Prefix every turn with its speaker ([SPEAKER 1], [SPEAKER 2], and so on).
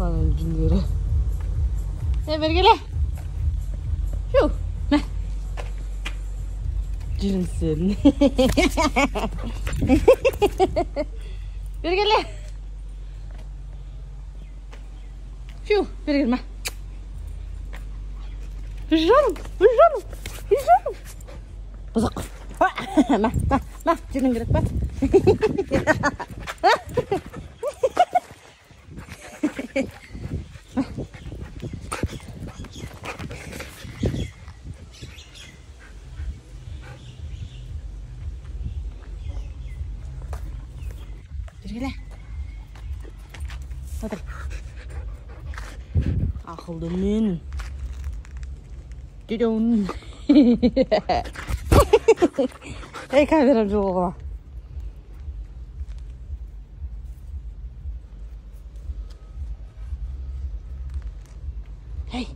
[SPEAKER 1] falan cündüre. Ne ver gele. Şu. Ne? Cürümsün. ver gele. Şu. Ver gelme. Hıcranım. Hıcranım. Hıcranım. Bozak. Ma, ma, ma. Cürüm gerek bak. Yürü gele. Hadi. Akıllı men. Didon. Hey kameramcı oğlum. Hey.